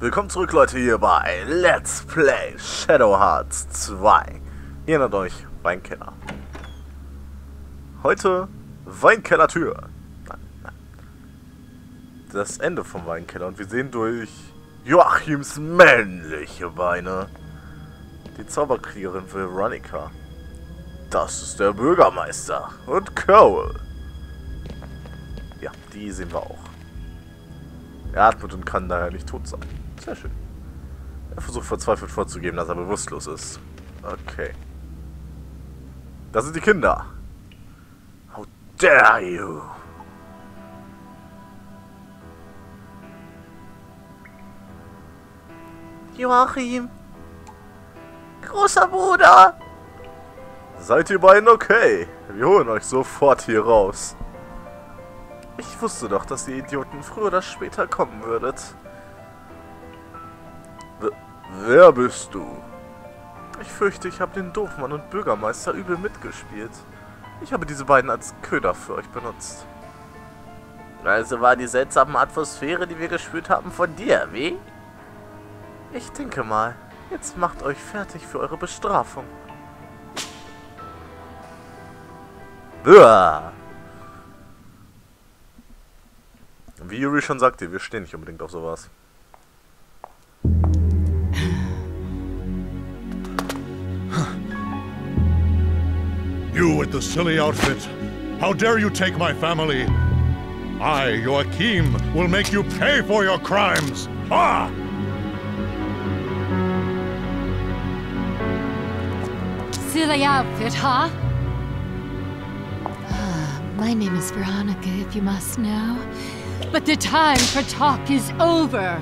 Willkommen zurück, Leute, hier bei Let's Play Shadow Hearts 2. Ihr erinnert euch, Weinkeller. Heute Weinkellertür. Das Ende vom Weinkeller und wir sehen durch Joachims männliche Beine die Zauberkriegerin Veronica. Das ist der Bürgermeister und Cole. Ja, die sehen wir auch. Er atmet und kann daher nicht tot sein. Sehr schön. Er versucht verzweifelt vorzugeben, dass er bewusstlos ist. Okay. Das sind die Kinder. How dare you! Joachim! Großer Bruder! Seid ihr beiden okay? Wir holen euch sofort hier raus. Ich wusste doch, dass ihr Idioten früher oder später kommen würdet. Wer bist du? Ich fürchte, ich habe den Doofmann und Bürgermeister übel mitgespielt. Ich habe diese beiden als Köder für euch benutzt. Also war die seltsame Atmosphäre, die wir gespürt haben, von dir, wie? Ich denke mal. Jetzt macht euch fertig für eure Bestrafung. Uah. Wie Yuri schon sagte, wir stehen nicht unbedingt auf sowas. You with the silly outfit. How dare you take my family? I, Joachim, will make you pay for your crimes. Ah! Silly outfit, huh? Ah, My name is Veronica, if you must know. But the time for talk is over.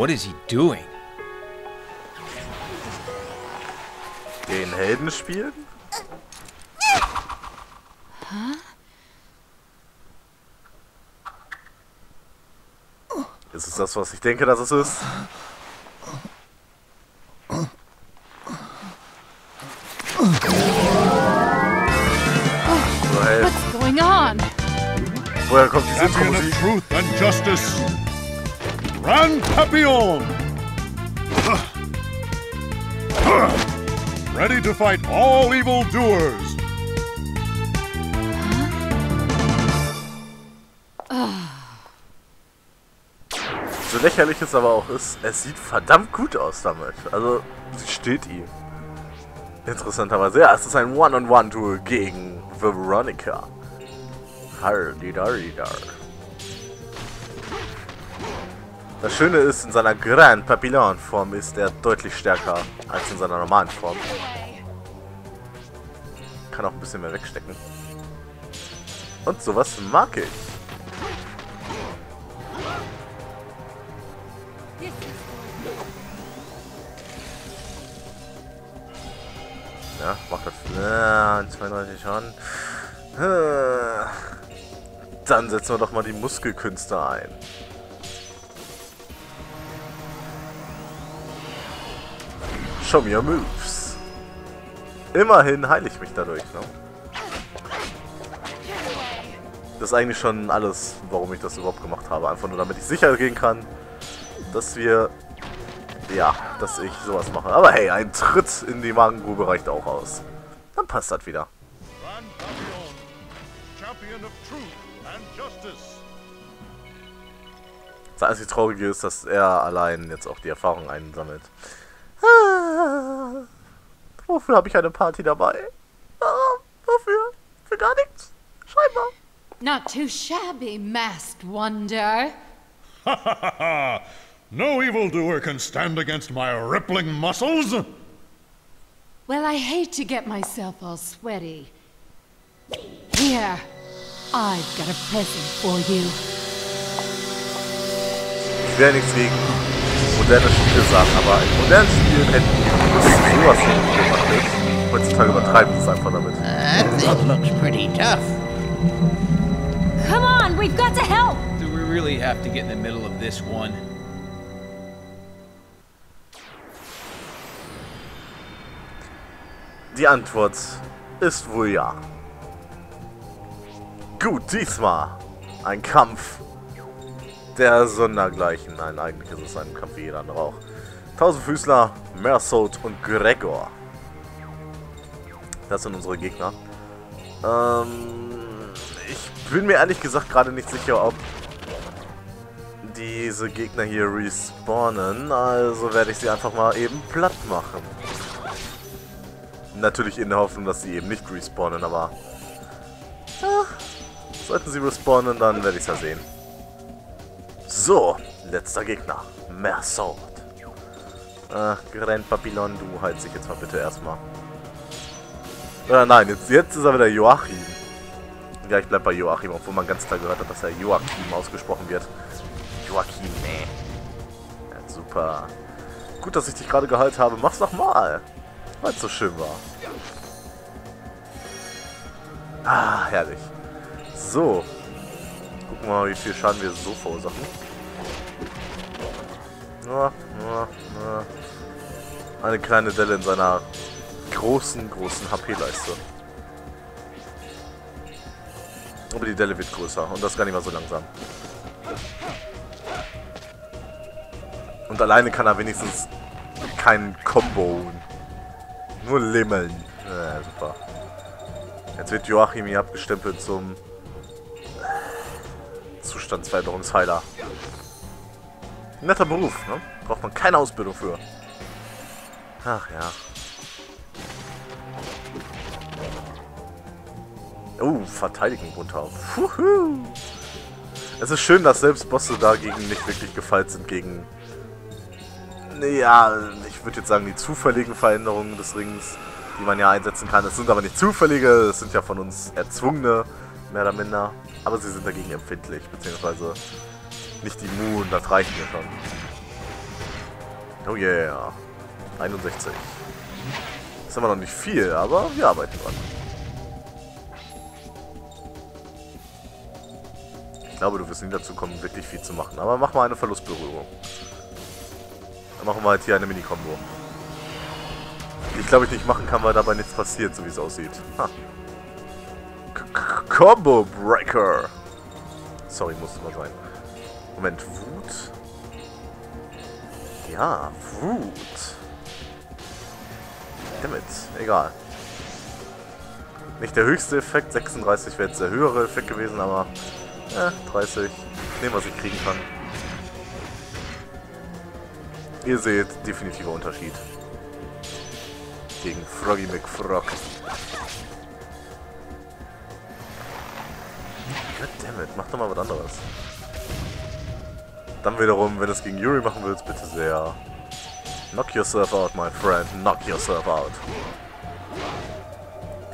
What is he doing? Den Helden spielen? Ist es das, was ich denke, dass es ist? What's going on? woher kommt die Champion of Synchro-Musik? truth and justice. Grand Papillon! Ready to fight all evil doers. So lächerlich es aber auch ist, es sieht verdammt gut aus damit. Also, sie steht ihm. Interessanterweise, ja, es ist ein One-on-One-Duel gegen Veronica. Hardidaridar. Das Schöne ist, in seiner Grand Papillon-Form ist er deutlich stärker als in seiner normalen Form. Kann auch ein bisschen mehr wegstecken. Und sowas mag ich. Ja, macht das. Ja, 32 schon. Dann setzen wir doch mal die Muskelkünste ein. Show me your moves. Immerhin heile ich mich dadurch, ne? Das ist eigentlich schon alles, warum ich das überhaupt gemacht habe. Einfach nur, damit ich sicher gehen kann, dass wir ja, dass ich sowas mache. Aber hey, ein Tritt in die Magengrube reicht auch aus. Dann passt das wieder. Das einzige Traurige ist, dass er allein jetzt auch die Erfahrung einsammelt. Ah, wofür habe ich eine Party dabei? Ah, wofür? Für gar nichts? Scheinbar. Not too shabby, masked wonder. Ha ha ha! No evildoer can stand against my rippling muscles. Well, I hate to get myself all sweaty. Here, I've got a present for you. Ich will ja nichts gegen moderne Spiele sagen, aber in modernen Spielen hätten sowas nicht gemacht. Heutzutage übertreiben sie es einfach damit. That thing looks pretty tough. Come on, we've got to help! really have to get in the middle of this one? Die Antwort ist wohl ja. Gut, diesmal ein Kampf der Sondergleichen. Nein, eigentlich ist es ein Kampf wie jeder andere auch. Tausendfüßler, Mersault und Gregor. Das sind unsere Gegner. Ähm, ich bin mir ehrlich gesagt gerade nicht sicher, ob diese Gegner hier respawnen. Also werde ich sie einfach mal eben platt machen. Natürlich in der Hoffnung, dass sie eben nicht respawnen, aber... Ja, sollten sie respawnen, dann werde ich es ja sehen. So, letzter Gegner. Mersault. Ach, Grand Papillon, du halt dich jetzt mal bitte erstmal. Oder nein, jetzt, jetzt ist er wieder Joachim. Ja, ich bleib bei Joachim, obwohl man ganz klar gehört hat, dass er Joachim ausgesprochen wird. Joachim, nee. Ja, super. Gut, dass ich dich gerade gehalten habe. Mach's doch mal. Weil so schön war. Ah, herrlich. So. Gucken wir mal, wie viel Schaden wir so verursachen. Nur, nur, nur. Eine kleine Delle in seiner großen, großen HP-Leiste. Aber die Delle wird größer und das gar nicht mal so langsam. Und alleine kann er wenigstens keinen Combo. Nur limmeln. Ja, super. Jetzt wird Joachim hier abgestempelt zum Zustandsveränderungsheiler. Netter Beruf, ne? Braucht man keine Ausbildung für. Ach ja. Oh, Verteidigung runter. Puhu. Es ist schön, dass selbst Bosse dagegen nicht wirklich gefeit sind gegen... Ja, ich würde jetzt sagen, die zufälligen Veränderungen des Rings, die man ja einsetzen kann. Es sind aber nicht zufällige, es sind ja von uns erzwungene, mehr oder minder. Aber sie sind dagegen empfindlich, beziehungsweise nicht immun, das reicht mir schon. Oh yeah. 61. Das ist immer noch nicht viel, aber wir arbeiten dran. Ich glaube, du wirst nie dazu kommen, wirklich viel zu machen. Aber mach mal eine Verlustberührung. Dann machen wir halt hier eine Mini-Kombo. Die ich glaube ich nicht machen kann, weil dabei nichts passiert, so wie es aussieht. Ha. Combo Breaker. Sorry, musste mal sein. Moment, Wut? Ja, Wut. Damit, egal. Nicht der höchste Effekt, 36 wäre jetzt der höhere Effekt gewesen, aber äh, 30. Ich nehme, was ich kriegen kann. Ihr seht, definitiver Unterschied. Gegen Froggy McFrog. Goddammit, mach doch mal was anderes. Dann wiederum, wenn du es gegen Yuri machen willst, bitte sehr. Knock yourself out, my friend. Knock yourself out.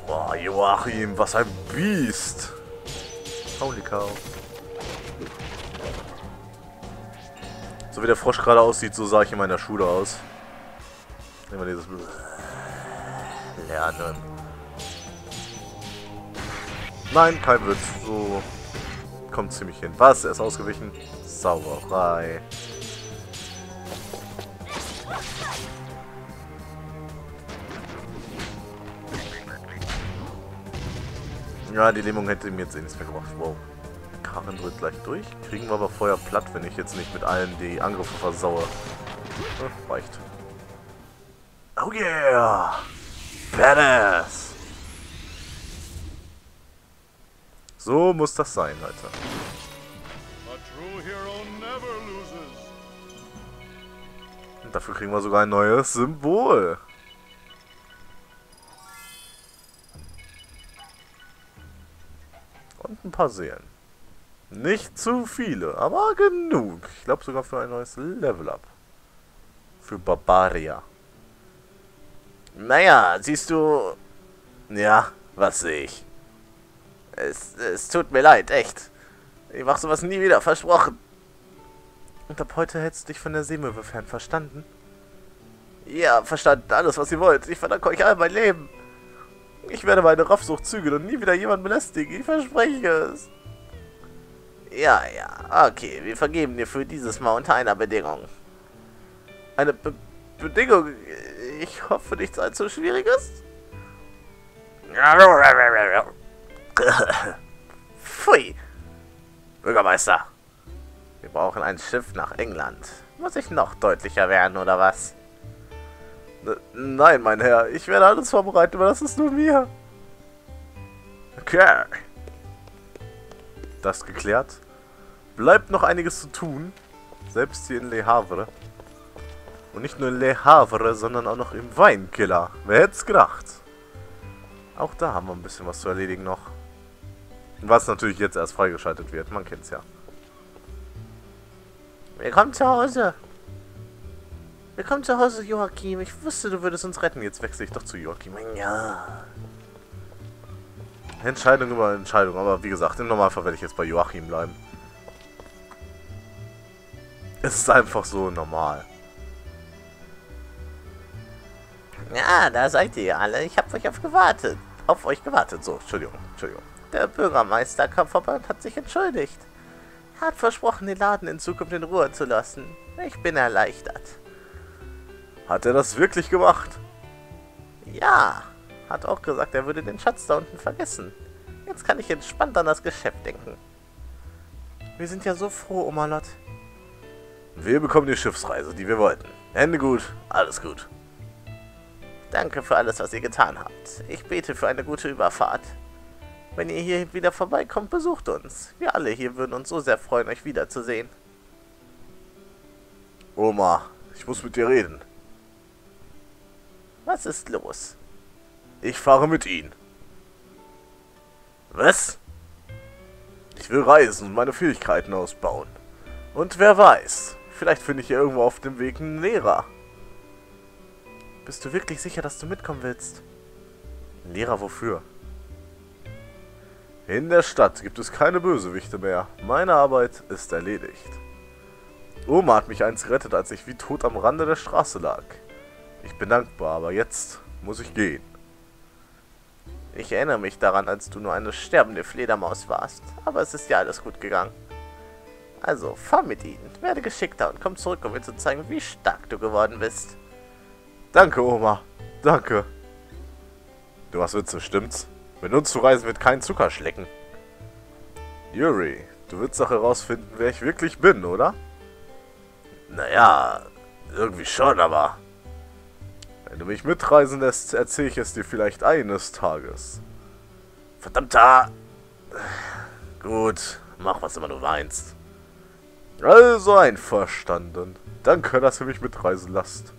Boah, Joachim, was ein Biest. Holy cow. So wie der Frosch gerade aussieht, so sah ich in meiner Schule aus. Immer dieses Lernen. Nein, kein Witz. So kommt ziemlich hin. Was? Er ist ausgewichen. Sauerei. Ja, die Lähmung hätte ihm jetzt eh nichts mehr gemacht. Wow. Karren tritt gleich durch. Kriegen wir aber vorher platt, wenn ich jetzt nicht mit allen die Angriffe versaue. Ja, reicht. Oh yeah! Badass! So muss das sein, Leute. Und dafür kriegen wir sogar ein neues Symbol. Und ein paar Seelen. Nicht zu viele, aber genug. Ich glaube sogar für ein neues Level-Up. Für Barbaria. Naja, siehst du... Ja, was sehe ich? Es, es tut mir leid, echt. Ich mach sowas nie wieder, versprochen. Und ab heute hältst du dich von der Seemöwe fern, verstanden? Ja, verstanden. Alles, was ihr wollt. Ich verdanke euch all mein Leben. Ich werde meine Raffsucht zügeln und nie wieder jemanden belästigen. Ich verspreche es. Ja, ja, okay, wir vergeben dir für dieses Mal unter einer Bedingung. Eine Be Bedingung? Ich hoffe nichts allzu Schwieriges? Pfui. Bürgermeister. Wir brauchen ein Schiff nach England. Muss ich noch deutlicher werden, oder was? N nein, mein Herr. Ich werde alles vorbereiten, aber das ist nur mir. Okay. Das geklärt. Bleibt noch einiges zu tun. Selbst hier in Le Havre. Und nicht nur in Le Havre, sondern auch noch im Weinkiller. Wer hätte es gedacht? Auch da haben wir ein bisschen was zu erledigen noch. Was natürlich jetzt erst freigeschaltet wird. Man kennt es ja. Willkommen zu Hause. Willkommen zu Hause, Joachim. Ich wusste, du würdest uns retten. Jetzt wechsle ich doch zu Joachim. Ja. Entscheidung über Entscheidung. Aber wie gesagt, im Normalfall werde ich jetzt bei Joachim bleiben. Es ist einfach so normal. Ja, da seid ihr alle. Ich habe euch auf gewartet. Auf euch gewartet. So, Entschuldigung, Entschuldigung. Der Bürgermeister kam vorbei und hat sich entschuldigt. Er hat versprochen, den Laden in Zukunft in Ruhe zu lassen. Ich bin erleichtert. Hat er das wirklich gemacht? Ja. Hat auch gesagt, er würde den Schatz da unten vergessen. Jetzt kann ich entspannt an das Geschäft denken. Wir sind ja so froh, Omalot. Wir bekommen die Schiffsreise, die wir wollten. Hände gut, alles gut. Danke für alles, was ihr getan habt. Ich bete für eine gute Überfahrt. Wenn ihr hier wieder vorbeikommt, besucht uns. Wir alle hier würden uns so sehr freuen, euch wiederzusehen. Oma, ich muss mit dir reden. Was ist los? Ich fahre mit Ihnen. Was? Ich will reisen und meine Fähigkeiten ausbauen. Und wer weiß, vielleicht finde ich hier irgendwo auf dem Weg einen Lehrer. Bist du wirklich sicher, dass du mitkommen willst? Ein Lehrer wofür? In der Stadt gibt es keine Bösewichte mehr. Meine Arbeit ist erledigt. Oma hat mich einst gerettet, als ich wie tot am Rande der Straße lag. Ich bin dankbar, aber jetzt muss ich gehen. Ich erinnere mich daran, als du nur eine sterbende Fledermaus warst, aber es ist ja alles gut gegangen. Also, fahr mit ihnen, werde geschickter und komm zurück, um mir zu zeigen, wie stark du geworden bist. Danke, Oma. Danke. Du hast Witze, stimmt's? Mit uns zu reisen wird kein Zucker schlecken. Yuri, du willst doch herausfinden, wer ich wirklich bin, oder? Naja, irgendwie schon, aber... Wenn du mich mitreisen lässt, erzähle ich es dir vielleicht eines Tages. Verdammter... Gut, mach was immer du meinst. Also einverstanden. Danke, dass ihr mich mitreisen lasst.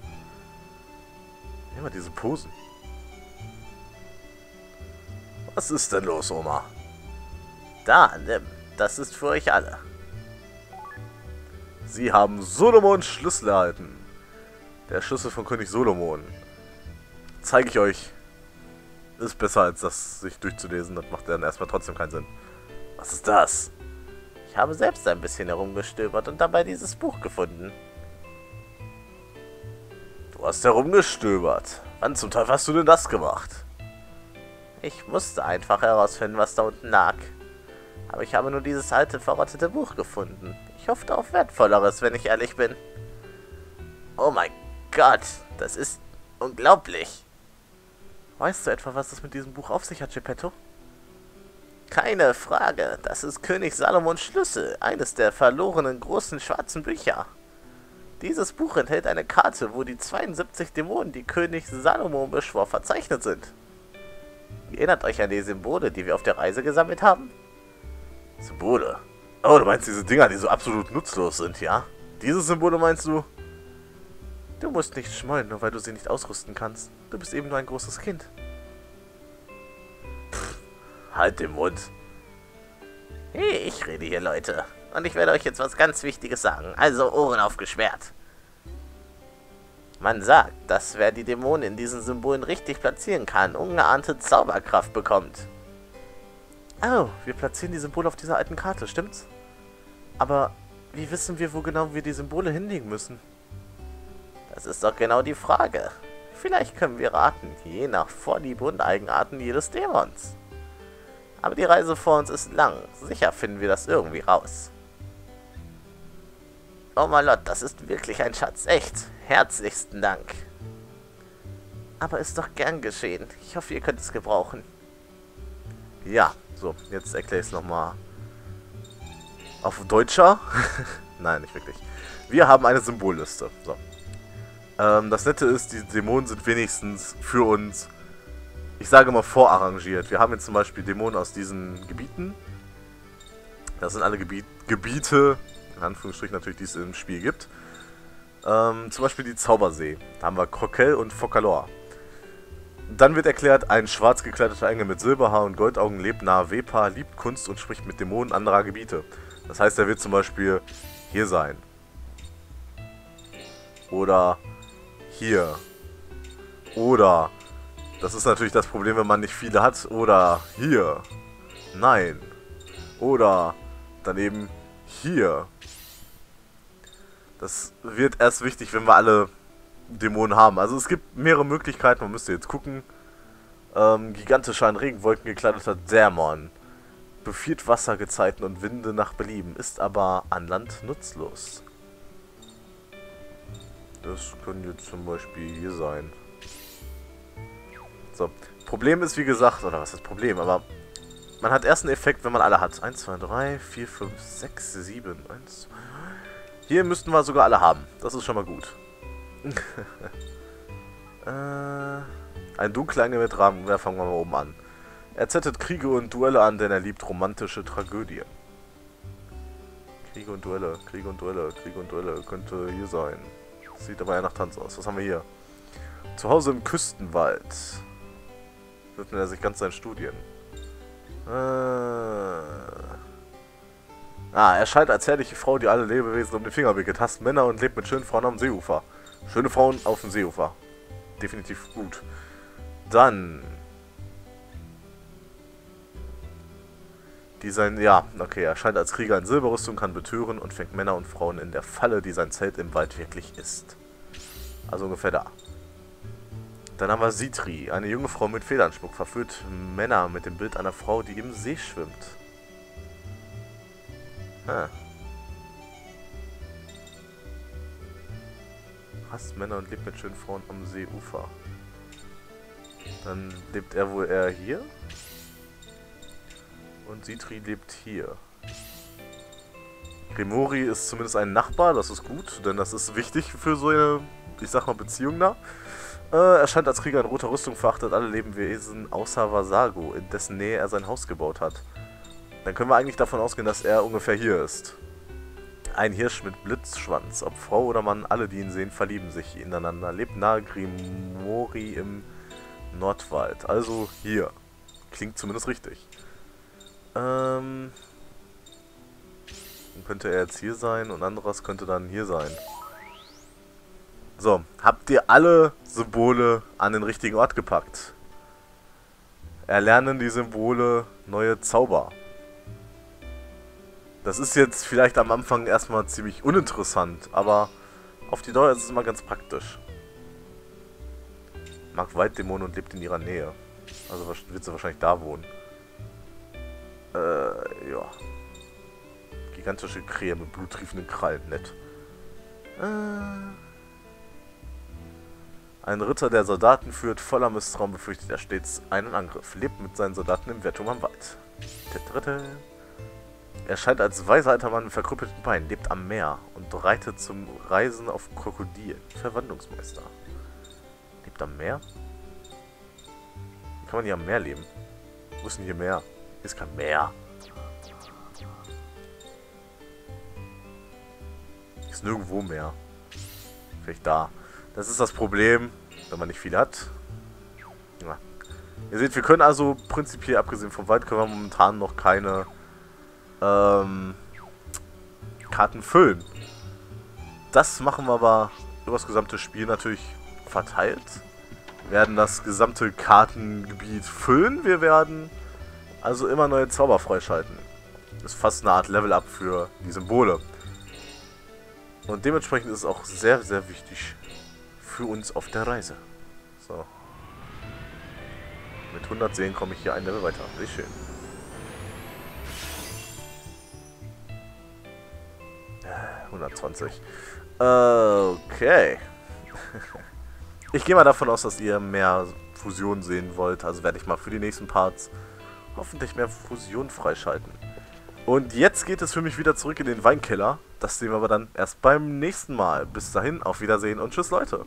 Immer diese Posen. Was ist denn los, Oma? Da, nimm. Das ist für euch alle. Sie haben Solomons Schlüssel erhalten. Der Schlüssel von König Solomon. Zeige ich euch. Ist besser, als das sich durchzulesen. Das macht dann erstmal trotzdem keinen Sinn. Was ist das? Ich habe selbst ein bisschen herumgestöbert und dabei dieses Buch gefunden. Du hast herumgestöbert. Wann zum Teufel hast du denn das gemacht? Ich musste einfach herausfinden, was da unten lag. Aber ich habe nur dieses alte, verrottete Buch gefunden. Ich hoffte auf Wertvolleres, wenn ich ehrlich bin. Oh mein Gott, das ist unglaublich. Weißt du etwa, was das mit diesem Buch auf sich hat, Geppetto? Keine Frage, das ist König Salomons Schlüssel, eines der verlorenen großen schwarzen Bücher. Dieses Buch enthält eine Karte, wo die 72 Dämonen, die König Salomon beschwor, verzeichnet sind. Erinnert euch an die Symbole, die wir auf der Reise gesammelt haben? Symbole? Oh, du meinst diese Dinger, die so absolut nutzlos sind, ja? Diese Symbole meinst du? Du musst nicht schmollen, nur weil du sie nicht ausrüsten kannst. Du bist eben nur ein großes Kind. Pff, halt den Mund. Hey, ich rede hier, Leute. Und ich werde euch jetzt was ganz Wichtiges sagen. Also Ohren aufgesperrt. Man sagt, dass wer die Dämonen in diesen Symbolen richtig platzieren kann, ungeahnte Zauberkraft bekommt. Oh, wir platzieren die Symbole auf dieser alten Karte, stimmt's? Aber wie wissen wir, wo genau wir die Symbole hinlegen müssen? Das ist doch genau die Frage. Vielleicht können wir raten, je nach Vorliebe und Eigenarten jedes Dämons. Aber die Reise vor uns ist lang. Sicher finden wir das irgendwie raus. Oh Malott, das ist wirklich ein Schatz. Echt. Herzlichsten Dank. Aber ist doch gern geschehen. Ich hoffe, ihr könnt es gebrauchen. Ja, so, jetzt erkläre ich es nochmal auf Deutscher. Nein, nicht wirklich. Wir haben eine Symbolliste. So. Ähm, das Nette ist, die Dämonen sind wenigstens für uns, ich sage mal, vorarrangiert. Wir haben jetzt zum Beispiel Dämonen aus diesen Gebieten. Das sind alle Gebiet Gebiete, in Anführungsstrichen natürlich, die es im Spiel gibt. Ähm, zum Beispiel die Zaubersee. Da haben wir Croquel und Focalor. Dann wird erklärt, ein schwarz gekleideter Engel mit Silberhaar und Goldaugen lebt nahe Wepa, liebt Kunst und spricht mit Dämonen anderer Gebiete. Das heißt, er wird zum Beispiel hier sein. Oder hier. Oder, das ist natürlich das Problem, wenn man nicht viele hat. Oder hier. Nein. Oder daneben hier. Das wird erst wichtig, wenn wir alle Dämonen haben. Also es gibt mehrere Möglichkeiten, man müsste jetzt gucken. Ähm, gigantischer in Regenwolken gekleideter Dämon. Befiehlt Wassergezeiten und Winde nach Belieben, ist aber an Land nutzlos. Das könnte jetzt zum Beispiel hier sein. So, Problem ist wie gesagt, oder was ist das Problem, aber man hat erst einen Effekt, wenn man alle hat. 1, 2, 3, 4, 5, 6, 7, 1, 2, Hier müssten wir sogar alle haben. Das ist schon mal gut. äh, ein dunkler Engel mit Rahmen. Ja, fangen wir mal oben an. Er zettet Kriege und Duelle an, denn er liebt romantische Tragödien. Kriege und Duelle, Kriege und Duelle, Kriege und Duelle könnte hier sein. Sieht aber eher nach Tanz aus. Was haben wir hier? Zu Hause im Küstenwald. Widmet er sich ganz seinen Studien. Äh. Ah, er scheint als herrliche Frau, die alle Lebewesen um den Finger wickelt, hasst Männer und lebt mit schönen Frauen am Seeufer. Schöne Frauen auf dem Seeufer. Definitiv gut. Dann. Die sein, ja, okay, er scheint als Krieger in Silberrüstung, kann betören und fängt Männer und Frauen in der Falle, die sein Zelt im Wald wirklich ist. Also ungefähr da. Dann haben wir Sitri, eine junge Frau mit Federnschmuck, verführt Männer mit dem Bild einer Frau, die im See schwimmt. Ah. Hasst Männer und lebt mit schönen Frauen am Seeufer. Dann lebt er wohl eher hier. Und Sitri lebt hier. Remori ist zumindest ein Nachbar, das ist gut, denn das ist wichtig für so eine, ich sag mal, Beziehung da. Äh, er scheint als Krieger in roter Rüstung verachtet alle Lebewesen außer Vasago, in dessen Nähe er sein Haus gebaut hat. Dann können wir eigentlich davon ausgehen, dass er ungefähr hier ist. Ein Hirsch mit Blitzschwanz. Ob Frau oder Mann, alle, die ihn sehen, verlieben sich ineinander. Lebt nahe Grimori im Nordwald. Also hier. Klingt zumindest richtig. Ähm... Dann könnte er jetzt hier sein und anderes könnte dann hier sein. So, habt ihr alle Symbole an den richtigen Ort gepackt? Erlernen die Symbole neue Zauber. Das ist jetzt vielleicht am Anfang erstmal ziemlich uninteressant, aber auf die Dauer ist es immer ganz praktisch. Mag Walddämonen und lebt in ihrer Nähe. Also wird sie wahrscheinlich da wohnen. Äh, ja. Gigantische Krähe mit bluttriefenden Krallen, nett. Äh. Ein Ritter, der Soldaten führt, voller Misstrauen befürchtet er stets einen Angriff. Lebt mit seinen Soldaten im Wehrturm am Wald. Der dritte. Er scheint als weiser alter Mann mit verkrüppelten Beinen, lebt am Meer und reitet zum Reisen auf Krokodilen. Verwandlungsmeister. Lebt am Meer? Wie kann man hier am Meer leben? Wo ist denn hier Meer? Hier ist kein Meer. Hier ist nirgendwo Meer. Vielleicht da. Das ist das Problem, wenn man nicht viel hat. Ja. Ihr seht, wir können also prinzipiell, abgesehen vom Wald, können wir momentan noch keine ähm, Karten füllen. Das machen wir aber über das gesamte Spiel natürlich verteilt. Wir werden das gesamte Kartengebiet füllen. Wir werden also immer neue Zauber freischalten. Das ist fast eine Art Level-Up für die Symbole. Und dementsprechend ist es auch sehr, sehr wichtig, für uns auf der Reise. So. Mit 100 Seelen komme ich hier ein Level weiter. Sehr schön. Äh, 120. Okay. Ich gehe mal davon aus, dass ihr mehr Fusionen sehen wollt. Also werde ich mal für die nächsten Parts hoffentlich mehr Fusionen freischalten. Und jetzt geht es für mich wieder zurück in den Weinkeller. Das sehen wir aber dann erst beim nächsten Mal. Bis dahin, auf Wiedersehen und tschüss Leute.